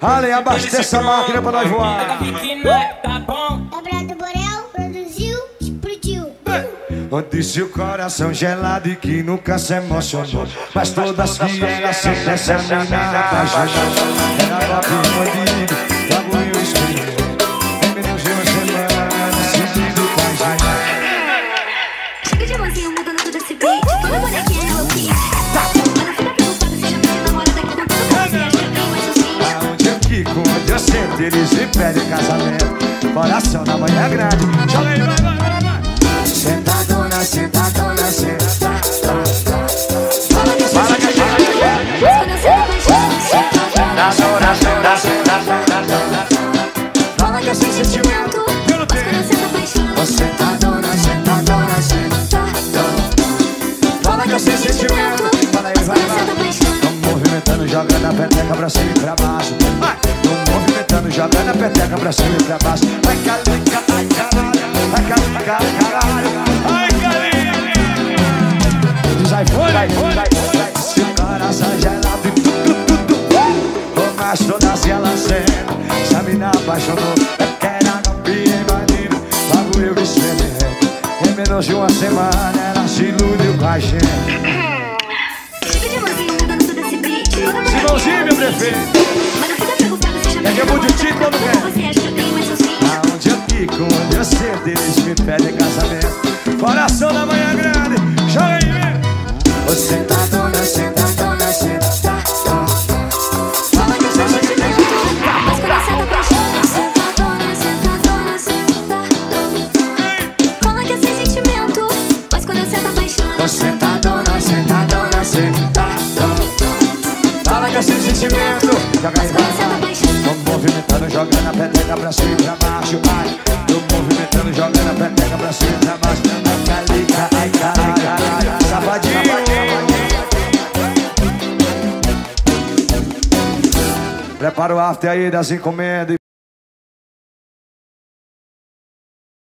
Ale, abasteça a máquina pra nós voar. Tá bom. Gabriel Borel produziu, explodiu. Disse o coração gelado e que nunca se emocionou Mas todas que ela sempre essa menina apaixonada Era papo bandido, trago e eles me pedem casamento. Coração na manhã grande. Joga aí, vai, vai, vai, vai. Sentadona, sentadona, sentadona Fala que Mas quando eu sinto paixão Fala que eu sou sentimento jogando a peteca pra cima e pra baixo. Vai! Tô movimentando, jogando a peteca pra cima e pra baixo. Ai, calica, ai, caralho Ai, calica, ai, caralho Ai, calica Diz iPhone, iPhone, iPhone Se o coração gelado e tu, tu, tu, tu todas elas sendo Se a mina apaixonou É que era copia e bandido. Logo eu experimento Em menos de uma semana Ela se iludiu com a gente não com quer? tudo você acha bem mais sozinha Aonde eu fico, onde eu sento, eles me pedem casamento Coração Sentimento, joga aí, Tô movimentando, jogando a peteca pra cima e pra baixo, vai. Tô movimentando, jogando a peteca pra cima e pra baixo. Ai, calica, ai, caralho, safadinho Prepara o after aí das encomendas